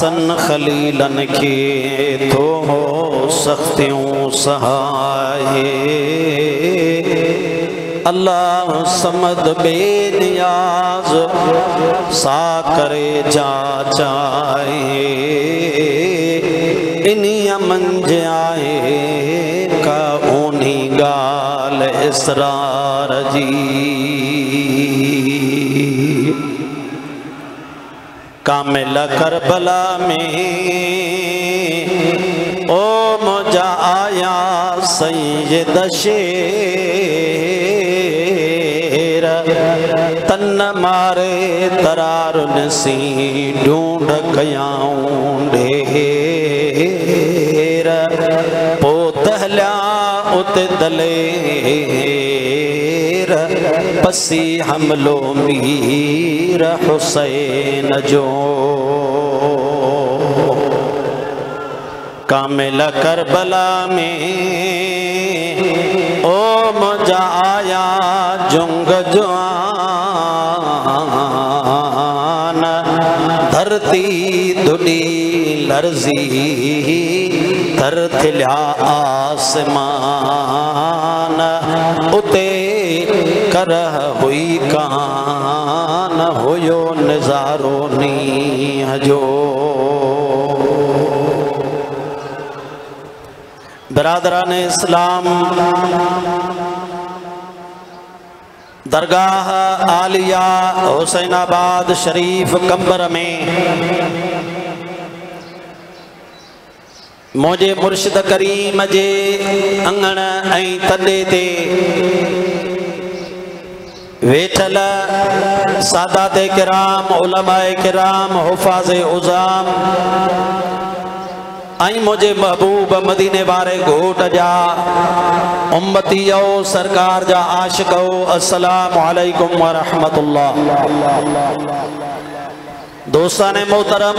खासन खलीलन के तो हो सख्तियों सहाय। अल्लाह समद बेनियाज सा करे जा चाहे। इन्हीं मंझ आए का ऊनी गाल इसरार जी। कामिल करबला में। ओ मुझा आया सैयद शेर। तन मारे तरारुन सी ढूंढ कयाऊं ढेर। पोतहल्या उत दलेर। पसी हमलो मीर हुसैन जो कामिल करबला में, ओ मज़ा आया जुंग जवान धरती धुली लर्जी तर थिल्या आसमान, उते करह हुई कान, हुयो नज़ारो नींहं जो। बरादरान इस्लाम दरगाह आलिया हुसैनाबाद शरीफ कंबर में। मुंहिंजे मुर्शिद करीम जे अंगण ऐं तॾे ते वेठल सादात किराम, उलमाए किराम, हुफ़ाज़ उज़ाम। ऐं मुंहिंजे महबूब मदीने वारे घोट जा, उम्मती सरकार जा आशिक अस्सलाम वालेकुम व रहमतुल्लाह दोस्तान मोहतरम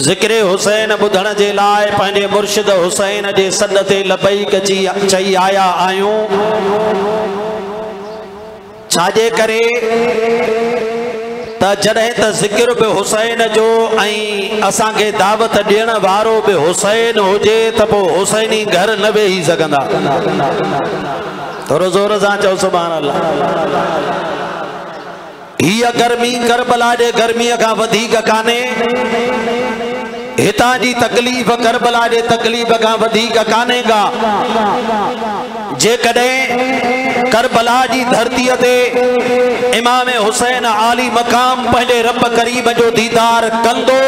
ज़िक्र हुसैन ॿुधण जे लाइ पंहिंजे मुर्शिद हुसैन जे सॾ ते लबई कची चई आया आहियूं। छाजे करे? त जॾहिं त ज़िक्र बि हुसैन जो ऐं असांखे दावत ॾियण वारो बि हुसैन हुजे त पोइ हुसैनी घर न वेही सघंदा। थोरो ज़ोर सां चओ सुभाणे हीअ गर्मी करबला जे गर्मीअ खां वधीक कान्हे। हितां जी तकलीफ़ करबला जे तकलीफ़ खां वधीक कान्हे का? जेकॾहिं करबला जी धरतीअ ते। इमाम हुसैन आली मक़ाम पंहिंजे रब करीब जो दीदार कंदो,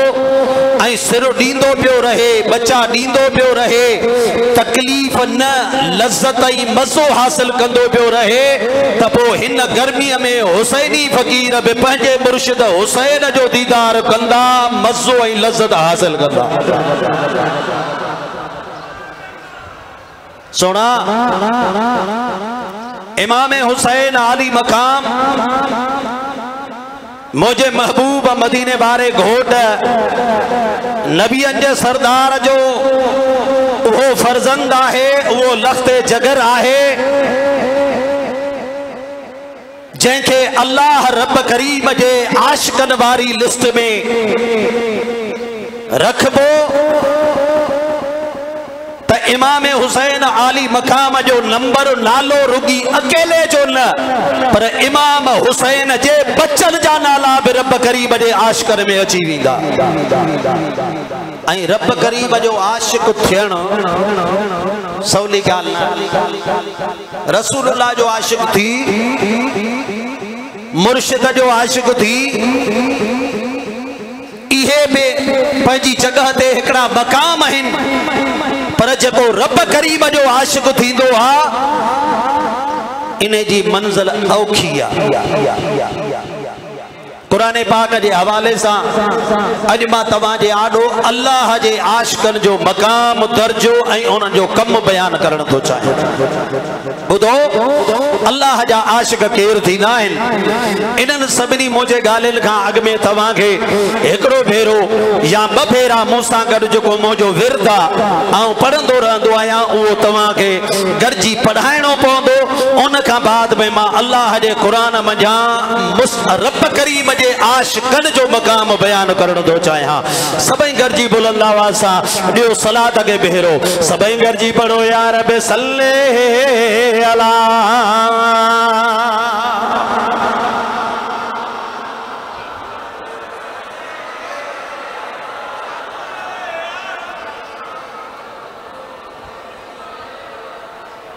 ऐं सिर ॾींदो पियो रहे बचा ॾींदो पियो रहे, तकलीफ़ न लज़त ऐं मज़ो हासिल कंदो पियो रहे, त पोइ हिन में हुसैनी फ़क़ीर बि पंहिंजे मुर्शिद हुसैन जो दीदार कंदा, मज़ो ऐं लज़त हासिल कंदा। सुना इमाम हुसैन आली मकाम। मुझे महबूब मदीने वारे घोट नबियन जे सरदार जो वो फर्जंद आहे, वो लख्ते जगर आहे। जंहिंखे अल्लाह रब करीम जे आशिकन वारी लिस्ट में रखबो। इमाम हुसैन आली मकाम जो नंबर नालो रुगी अकेले जो न, पर इमाम हुसैन जे बचन जा नाला बि रब करीब जे आशिकर में अची वेंदा। ऐं रब करीब जो आशिक थियण, सवली ॻाल्हि न रसूल जो आशिक थी, मुर्शिद जो आशिक थी, इहे बि पंहिंजी जॻह ते हिकिड़ा मक़ाम आहिनि। पर जो रब करीम जो आशिक इन जी मंज़िल औखी आहे क़ुर पाक के हवाले से अज माँ तव्हांजे आॾो अल्लाह के आशिकनि जो मक़ाम दर्जो ऐं उन्हनि जो कमु अल्लाह जा आशिक केरु थींदा आहिनि इन्हनि सभिनी मुंहिंजे ॻाल्हियुनि खां अॻु में तव्हांखे हिकिड़ो भेरो या ॿ भेरा मूंसां गॾु जेको मुंहिंजो विर्द आहे ऐं पढ़ंदो रहंदो आहियाँ, उहो तव्हांखे गॾिजी पढ़ाइणो पवंदो। उन खां बाद में माँ अल्लाह जे क़ुर मंझां रब करीम जे आशिकन जो मक़ाम बयान करण थो चाहियाँ। सभई गॾिजी बुलंद आवाज़ सां ॾियो सलाद खे भेरो। सभई गॾिजी पढ़ो यार बे सल्ले अला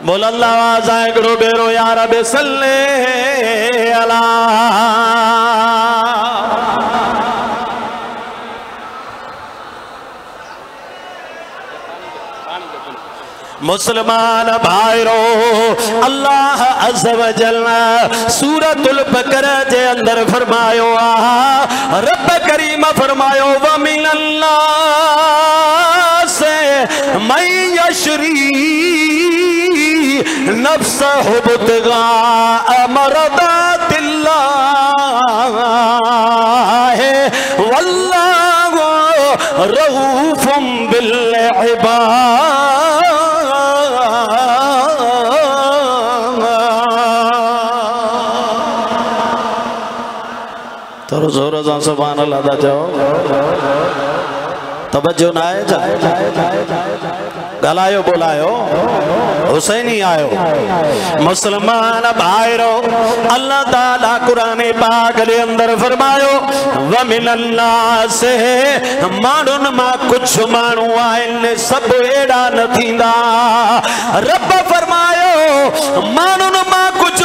बुलंद आवाज़ यार बे सल्ले अला। मुसलमान भाइरो अल्लाह सूरतुल बकर जे अंदर फरमायो आ रब करीम फरमायो, व मिन अल्लाह से मैं यशरी नफ्स हुबतगा अमरदातिल्लाह है वल्लाह रऊफुम बिल इबाद. ज़ोर सां सुभाणे अलाह था चओ तवजो न आहे छा ॻाल्हायो हुसैनी आयो। मुसलमान भाइरो अल्लाह ताला कुरान पाक जे अंदर फरमायो, व मिन अल्लाह से माण्हुनि माँ कुझु माण्हू आहिनि सभु अहिड़ा न थींदा। रब फरमायो माण्हुनि माँ कुझु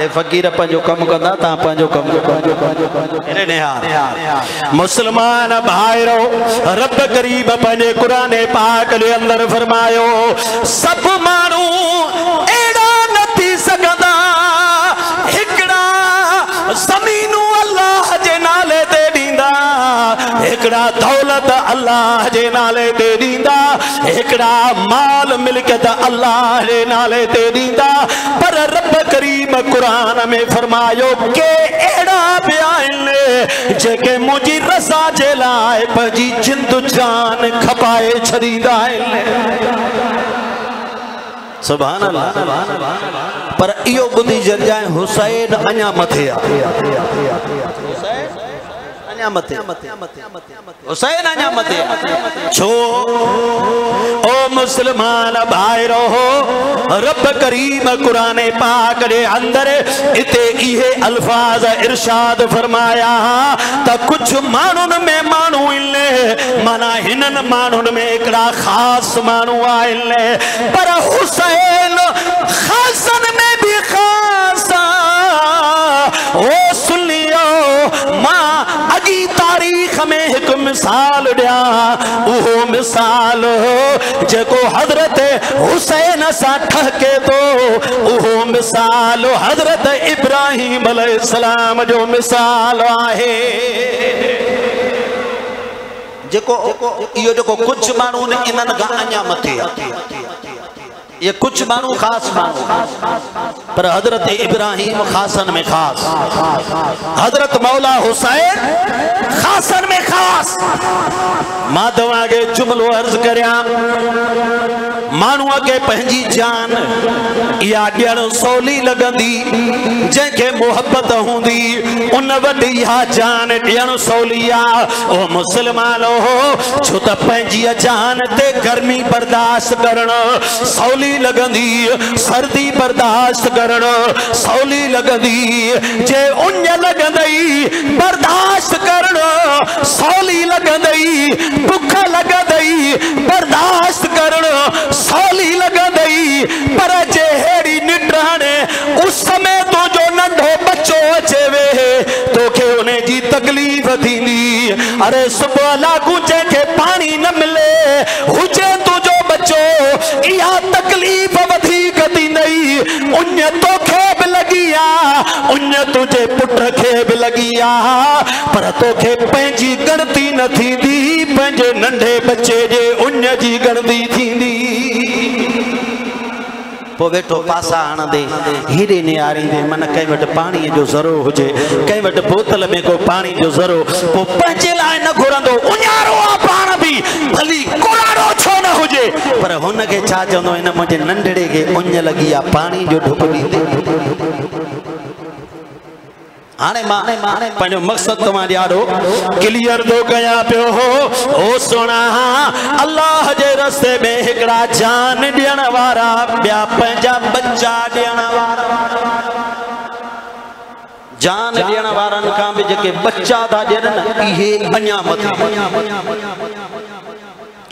ए फ़क़ीर पंहिंजो कमु कंदा तव्हां पंहिंजो कमु मुस्लमान भाइरो रब क़रीब पंहिंजे क़ुर पाक जे अंदरि फरमायो सभु माण्हू अहिड़ा न थी सघंदा हिकिड़ा ज़मीनूं अलाह जे नाले ते हिकिड़ा दौलत अलाह जे नाले ते ॾींदा हिकिड़ा माल मिल्कियत अलाह जे नाले ते ॾींदा पर रब करीम क़ुरान में फरमायो, के अहिड़ा बि आहिनि जेके मुंहिंजी रज़ा जे लाइ पंहिंजी जिंद जान खपाए छॾींदा आहिनि सुभान अल्लाह पर इहो ॿुधी छॾिजांइ हुसैन अञा मथे आहे हुसैन मथे छो ओ मुस्लमान भाइरो रब करीम कुरान पाक जे अंदर इते इहे अल्फाज इरशाद फरमाया त कुझु माण्हुनि में माण्हू आहिनि माना हिननि माण्हुनि में हिकिड़ा ख़ासि माण्हू आहिनि पर हुसैन ख़ासनि में बि ख़ासि। ओ मिसाल ॾियाँ उहो मिसाल जेको हज़रत हुसैन सां ठहके थो उहो मिसाल हज़रत इब्राहिम अलैहिस्सलाम जो मिसाल आहे। जेको इहो जेको कुझु मानून इन्हनि खां मथे ये कुछ मानू, खास मानू। पर हज़रत इब्राहिम खासन में खास। हज़रत मौला हुसैन खासन में खास। माँ तव्हांखे जुमलो अर्ज़ करियाँ माण्हूअ खे पंहिंजी जान, इहा ॾियणु सवली लॻंदी जंहिंखे मुहबत हूंदी, उन वटि इहा जान ॾियणु आहे। ओ मुस्लमान हो, छो त जान ते गर्मी बर्दाश्त करणु सवली लॻंदी सर्दी बर्दाश्त करणु सवली लॻंदी जे उञ लॻंदई बर्दाश्त करणु सवली लॻंदई बुख लॻंदई बर्दाश्त करणु सवली लॻंदई पर जे हेड़ी निंड उस में तुंहिंजो नंढो बच्चो अचे वेहे तोखे उन जी तकलीफ़ थींदी। अरे सुबुह लाॻू जंहिंखे पाणी न मिले, हुजे बच्चो इहा तकलीफ़ वधीक थींदई उञ तोखे बि लॻी आहे उञ पुट खे बि लॻी आहे पर तोखे गणती न थींदी पंहिंजे नंढे बच्चे जे उञ जी गणती थींदी। पोइ वेठो पासा हणंदे हीरे निहारींदे मन कंहिं वटि पाणीअ जो ज़रो हुजे कंहिं वटि बोतल में को पाणी जो ज़रो। पोइ पंहिंजे लाइ न घुरंदो उञारो आहे पाण बि, भली न हुजे पर हुनखे छा चवंदो हिन मुंहिंजे नंढड़े खे उञ लॻी आहे पाणी जो ढुक ॾींदे। हाणे माँ पंहिंजो मक़सदु तव्हां ॾियारो, क्लियर थो कयां पियो हो। ओ सोना अलाह जे रस्ते में हिकिड़ा जान ॾियण वारा, ॿिया पंहिंजा बच्चा ॾियण वारा। जान ॾियण वारनि खां बि जेके बच्चा था ॾियनि इहे अञा मथे।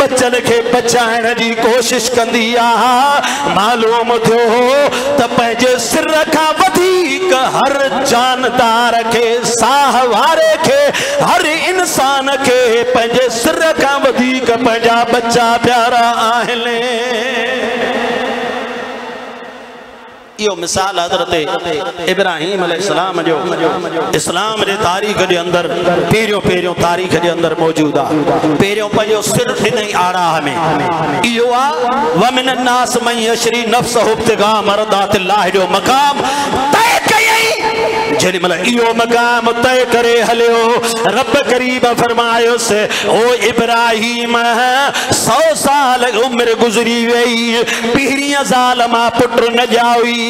ॾेई के बचाण जी कोशिश कंदी आहे। मालूम थियो त पंहिंजे सिर खां वधीक हर जानदार खे, साह वारे खे, हर इंसान के पंहिंजे सिर खां वधीक पंहिंजा बच्चा प्यारा आहिनि। इहो मिसाल हज़रत इब्राहिम अलैहिस्सलाम जो इस्लाम जे तारीख़ जे अंदरि, पहिरियों पहिरियों तारीख़ जे अंदरि मौजूदु आहे पहिरियों पंहिंजो सिर ॾिनई आराह में। इहो आहे वमिन नास मई यशरी नफ़्स हुब्तिगा मरदातिल्लाह जो मक़ाम तय कयई। जेॾी महिल इहो मक़ाम तय करे हलियो, रब करीब फरमायोसि, ओ इब्राहिम, सौ साल उमिरि गुज़री वई, पहिरीं साल माँ पुट न ॼाई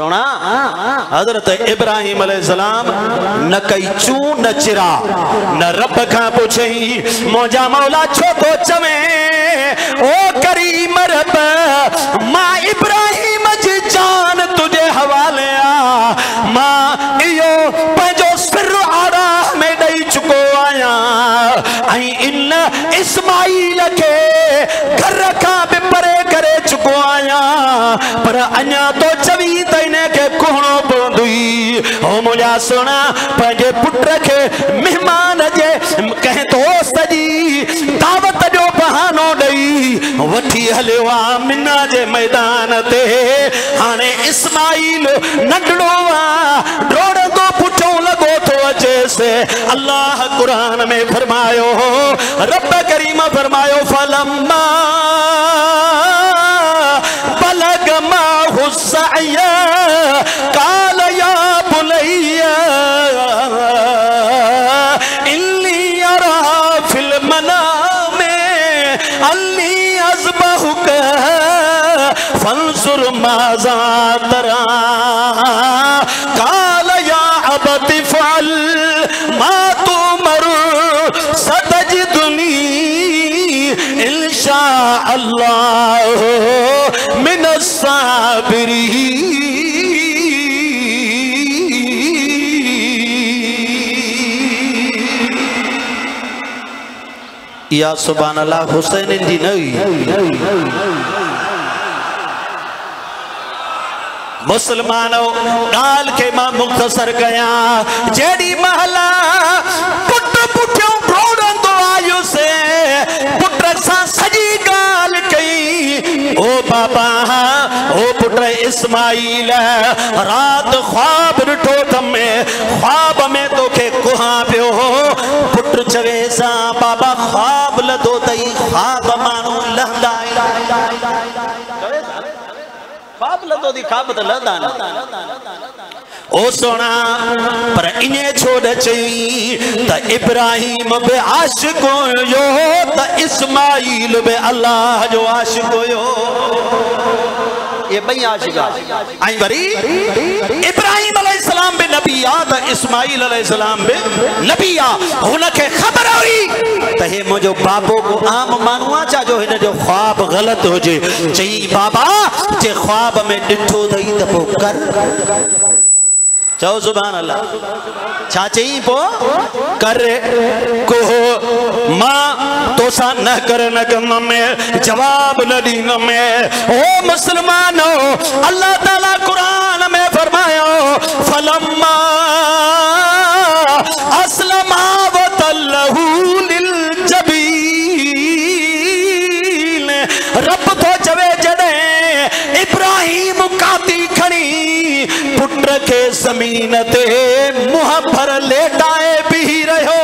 सोना? हज़रत इब्राहिम अलैहिस्सलाम न कई चू, न चिरा, न रब खां पुछई मुंहिंजा मौला छो थो चवे ओ करीम रब, माँ इब्राहिम जी जान तुंहिंजे हवाले आ। माँ इहो पंहिंजो सिर आराह में ॾेई चुको आहियाँ। ऐं इन इस्माईल खे घर करे आहियाँ पर अञा तो चवी त इनखे कुहणो पवंदुई हो मुंहिंजा सुहिणा पंहिंजे पुट खे महिमान जे, कंहिं दोस्त जी दावत जो बहानो ॾेई वठी हलियो आहे मिना जे मैदान ते। हाणे इस्माईल नंढड़ो आहे डोड़ंदो पुठियों लॻो थो अचेसि अलाह क़ुर में फरमायो, रब करीम फरमायो, फलम्मा सअय काल या फिल मनामे अन्नी अज़बहुक फंसुर माज़ा तरा। काल या अबति फअल मा तुमर सतजदुनी इंशा अल्लाह मिन या सुभान अल्लाह हुसैन जी नई मुसलमानो ॻाल्हि खे माँ मुख़्तसर कयां जेॾी महिल ओ बाबा, ओ पुट इस्माइल रात ख्वाब ॾिठो तमे ख्वाब में तोखे कुहा पियो पुत्र चवे सां, बाबा, ख्वाब लधो अथई ख्वाब माण्हू लहंदा ख्वाब लधो दी ख्वाब त लहंदा ओ सोना, पर इने छोड़ चई, त इब्राहिम बि आशिक हुयो, त इस्माईल बि अल्लाह जो आशिक हुयो। ये ॿई आशिका ऐं वरी, इब्राहिम अलैहिस्सलाम बि नबी आहे त इस्माईल अलैहिस्सलाम बि नबी आहे हुनखे ख़बर हुई त हे मुंहिंजो बाबो को आम आहे छा जो हिन जो ख्वाब ग़लति हुजे। चई बाबा, जे ख्वाब में ॾिठो अथई त पोइ कर। चओ सुभान अल्लाह। छा चई पो, कर को माँ तोसां न कर, न कम में। जवाब न ॾींदुमि ओ मुस्लमानो अल्लाह ताला क़ुरान में फरमायो फलम्मा ज़मीन ते मुंहं भर लेटाए बीही रहियो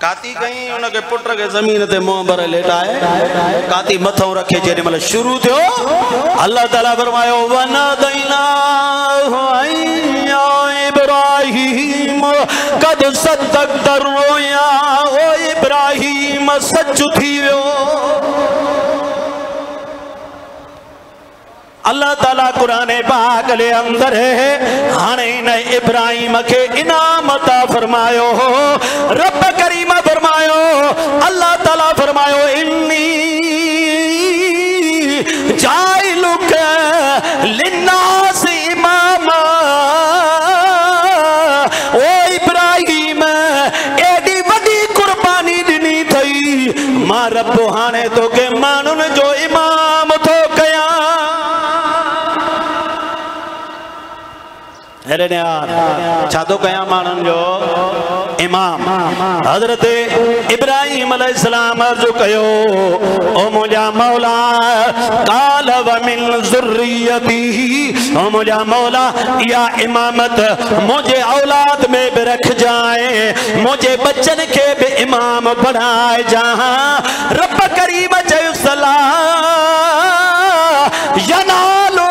काती कई उनखे पुट खे ज़मीन ते मुंहं भर लेटाए। काती मथां रखे जेॾी महिल शुरू थियो। अलाह ताला फरमायो, वना दैना इब्राहिम, कद सदक दरोया, ओ इब्राहिम, सच थी अल्लाह ताला कुरान पाक ले अंदर है। हाणे इन इब्राहिम खे इनाम अता फरमायो हो। रब करीम फरमायो, अल्लाह ताला फरमायो, इन्नी जाइलुक लिनास यार छा जो इमाम हज़रत इब्राहिम अलैहिस्सलाम अर्ज़ कयो ओ मुंहिंजा मौला काल व मिन ज़ुर्रियती ओ मुंहिंजा मौला इहा इमामत मुंहिंजे औलाद में बि रखजाए मुंहिंजे बच्चनि खे बि इमाम बणाए जहाँ रब करीम चयो सलाह यनालो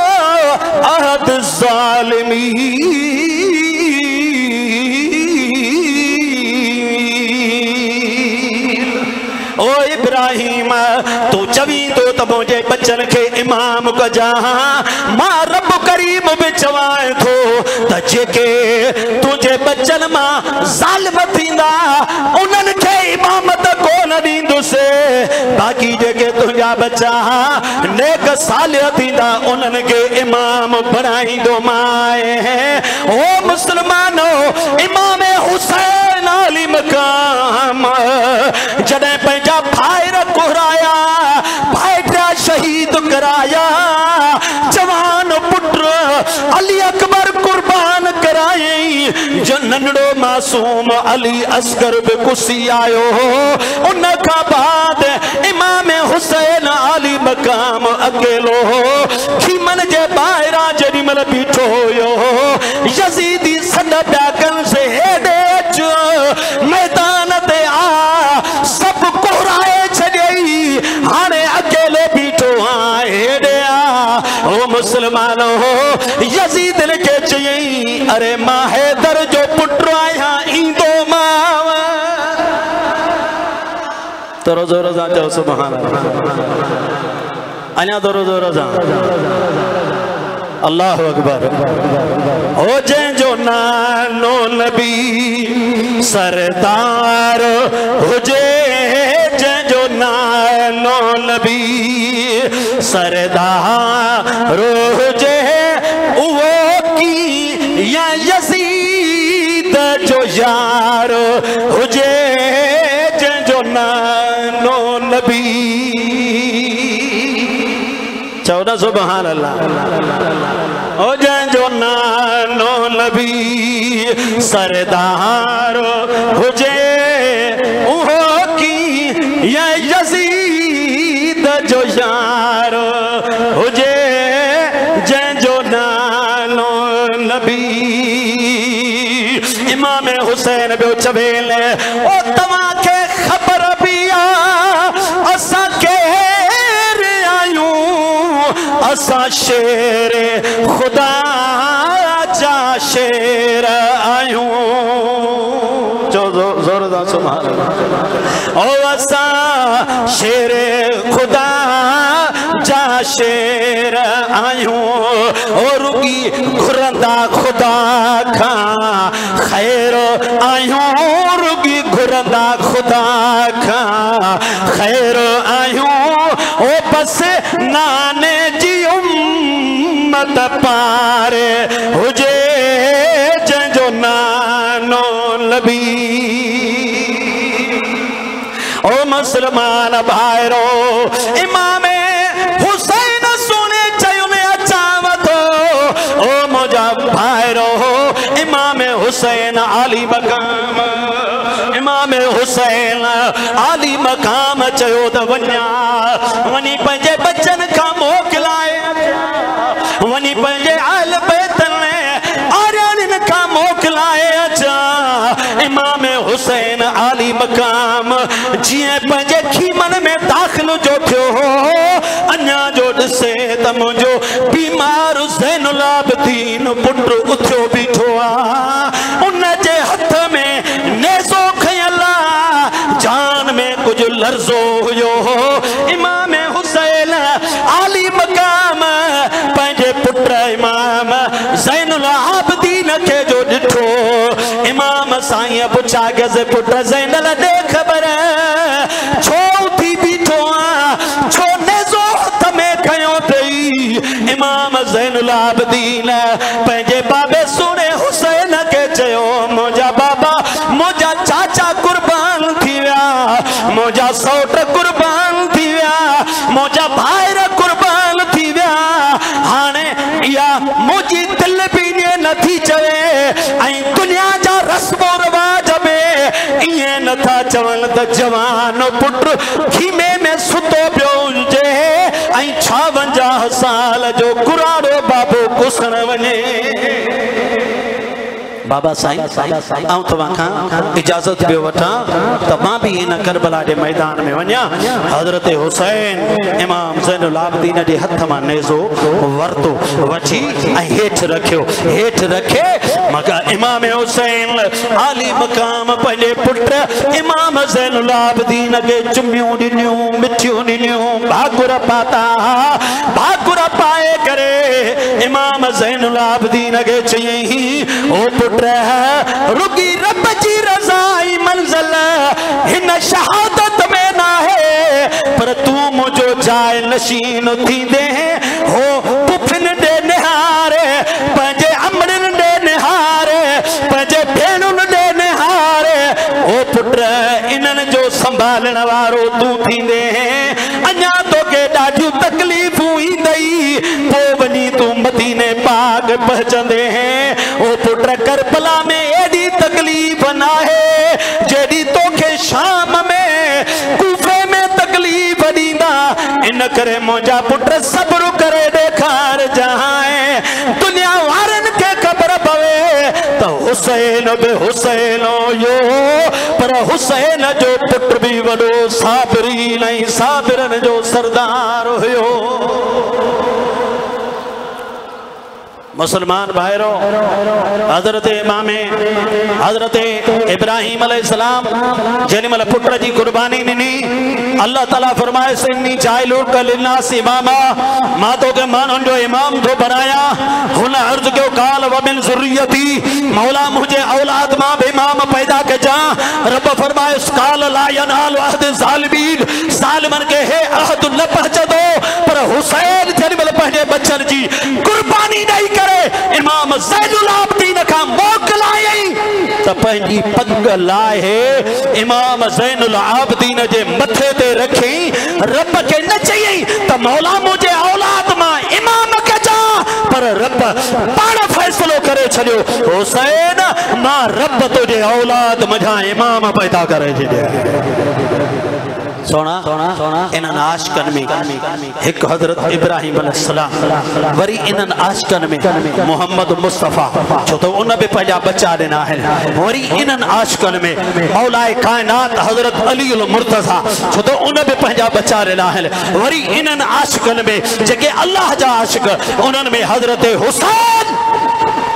अहद ज़ालिमीन इब्राहिम तू चवी तो त मुंहिंजे बच्चन खे इमाम कजा माँ रब करीम बि चवाए थो, त जेके तुंहिंजे बच्चन माँ ज़ालिम थींदा, उन्हनि खे इमामत कोन ॾींदुसि। बाक़ी जेके तुंहिंजा बच्चा, नेक सालिह थींदा, उन्हनि खे इमाम बणाईंदो माए। ओ मुस्लमानो, इमाम नंढड़ो मासूम अली असगर बि कुसी आयो उन खां बाद इमाम हुसैन अली मकाम अकेलो हो। खीमन जे ॿाहिरां जेॾी महिल बीठो हुयो यज़ीदी सॾ पिया कनि से हेॾे अचु मैदान ते आ। मुस्लमानो यज़ीद खे चयई अरे माँ हैदर, जो पुट आहियाँ ईंदो माँ तोरो ज़ोर सां चओ सुभाणे अञा तोरो ज़ोर सां अल्लाह अकबर। ओ जंहिंजो नालो नबी, सरदार हुजे जंहिंजो नालो नबी। सरदार हुजे उहो की या यज़ीद जो यार हुजे नालो नबी। चओ न सुभान अल्लाह नालो नबी, सरदार हुजे चवेल ओ तव्हांखे ख़बर बि आहे केर आहियूं असां शेर ख़ुदा जा शेर आहियूं चओ ज़ोर सां सुभाणे ओ असां शेर ख़ुदा जा शेर आहियूं ओ रुगी घुरंदा ख़ुदा खां। ख़ैर आहियूं रुगी घुरंदा ख़ुदा खां। ख़ैर आहियूं ओ बसि नाने जी उम्मत पार। हुजे जंहिंजो नानो लबी। ओ मुस्लमान भाइरो इमामे हुसैन आली मकाम, इमाम हुसैन आली मकाम चयो त वञा। वञी पंहिंजे बचन खां मोकिलाए। वञी पंहिंजे आल बैतन आर्यन खां मोकिलाए अचां। इमाम हुसैन आली मकाम, जीअं पंहिंजे खीमन में दाख़िल जो थियो हो, अञा जो ॾिसे त मुंहिंजो बीमार ज़ैनुल आबदीन पुट उथियो बीठो आहे लर्जो हो इमाम हुसैन, आली मकाम, पंहिंजे पुट इमाम ज़ैनुल आबदीन खे जो ॾिठो। इमाम साईं पुछा, गज़ पुट ज़ैनल ॾे ख़बर, छो थी बीठो आहे छो नेज़ो हथ में खयो अथई इमाम ज़ैनुल आबदीन पंहिंजे मुंहिंजा सौट कुर्बान थी विया मुंहिंजा भाइर कुर्बान थी विया हाणे इहा मुंहिंजी दिलि बि ईअं नथी चवे, ऐं दुनिया जा रस्मो रवाज में ईअं नथा चवनि त जवान पुट खीमे में सुतो पियो हुजे, ऐं छावंजाह साल जो कुराड़ो बाबो कुसण वञे। बाबा साईं ऐं तव्हां खां इजाज़त पियो वठां। त माँ बि करबला जे मैदान में वञा। हज़रत हुसैन इमाम ज़ैनुल आबदीन जे हथ माँ नेज़ो वरितो, वठी ऐं रखियो। हेठि रखे, मगर इमाम हुसैन आली मक़ाम पंहिंजे पुट, इमाम ज़ैनुल आबदीन खे चुमियूं ॾिनियूं, मिठियूं ॾिनियूं, भाकुर पाता भाकुर पाए करे। इमाम ज़ैनुल आबदीन खे चयईं ओ पुट रुगी रब जी रज़ाई मंज़िल, हिन शहादत में ना है, पर तू मुझो जाए नशीन थींदे हो। पुफिन ॾे निहारे, पंहिंजे अमड़िन ॾे निहारे, पंहिंजे भेणुनि ॾे निहारे। ओ पुट इन्हनि जो संभालण वारो तूं थींदे अञा तोखे ॾाढियूं तकलीफ़ूं ईंदई पोइ वञी तूं मदीने पाक पहुचंदे ओ पुट करबला में एॾी तकलीफ़ न आहे जेॾी तोखे शाम में कूफे में तकलीफ़ ॾींदा इन करे मुंहिंजा पुट सब्र करे ॾेखार जहाँ है दुनिया वारनि खे ख़बर पवे। त हुसैन बि हुसैन हुयो पर हुसैन जो पुट बि वॾो साबिरीन ऐं साबिरनि जो सरदार हुयो। मुसलमान भाइरो हज़रत इमामे, हज़रत इब्राहिम अलैहिस्सलाम महिल पुट जी कुर्बानी ॾिनी अल्लाह ताला फरमाए सिन्नी जाइलुक लिन्नास इमामा माँ तोखे माण्हुनि जो इमाम थो बणाया हुन अर्ज़ कयो, काल व मिन ज़ुर्रियती, मौला मुंहिंजे औलाद माँ बि इमाम पैदा कजां रब फरमाए काल ला यनाल अहद ज़ालिमीन, ज़ालिमन खे हे अहद न पहुचंदो पर हुसैन जेॾी महिल पंहिंजे बचनि जी, कुर्बानी ॾेई करे इमाम ज़ैनुल आबदीन खां मोकिलायई त पंहिंजी पग लाहे इमाम ज़ैनुल आबदीन जे मथे ते रखी, रब खे न चयई त मौला मुंहिंजे औलाद माँ इमाम कजां पर रब पाण फ़ैसिलो करे छॾियो। हुसैन माँ रब तुंहिंजे औलाद मझां इमाम पैदा करे छॾिया। सोना सोना इन्हनि आशिकनि में। हिकु हज़रत इब्राहिम अलैहिस्सलाम वरी इन्हनि आशिकनि में मोहम्मद मुस्तफ़ा छो त उन बि पंहिंजा बच्चा ॾिना आहिनि वरी इन्हनि आशिकनि में मौलाए काइनात हज़रत अली उल मुर्तज़ा छो त उन बि पंहिंजा बच्चा ॾिना आहिनि वरी इन्हनि आशिकनि में जेके अलाह जा आशिक उन्हनि में हज़रत हुसैन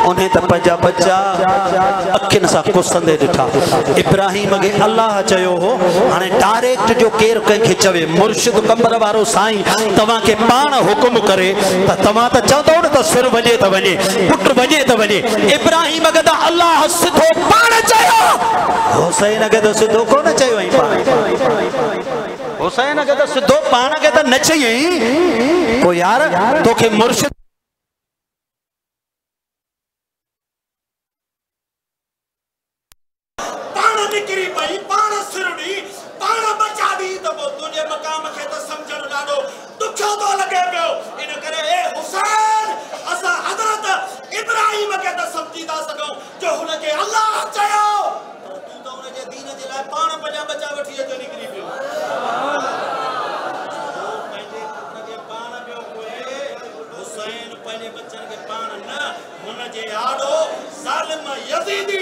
उन्हें त पंहिंजा बच्चा अखियुनि सां कुसंदे ॾिठा इब्राहिम खे अलाह चयो हो, हाणे डायरेक्ट जो केरु कंहिंखे चवे, मुर्शिद कमर वारो साईं, तव्हांखे पाण हुकुम करे, त तव्हां त चवंदव न त सिर वञे त वञे, पुट वञे त वञे। इब्राहिम खे त अलाह सिधो पाण चयो। हुसैन खे त सिधो कोन चयो ऐं पाण। हुसैन खे त सिधो पाण खे त न चयई। पोइ यार, तोखे मुर्शिद पाण निकिरी पई पाण सिरड़ी पाण बचा दी त पोइ तुंहिंजे मक़ाम खे त सम्झणु ॾाढो ॾुखियो थो लॻे पियो इन करे ए हुसैन असां हज़रत इब्राहिम खे था सघूं जो हुनखे अलाह चयो, तूं त हुनजे दीन जे लाइ पाण पंहिंजा बचा वठी अचो, निकिरी पियो। पंहिंजे पुट खे पाण पियो कोए हुसैन पंहिंजे बचनि खे पाण न, हुनजे आॾो ज़ालिम यज़ीदी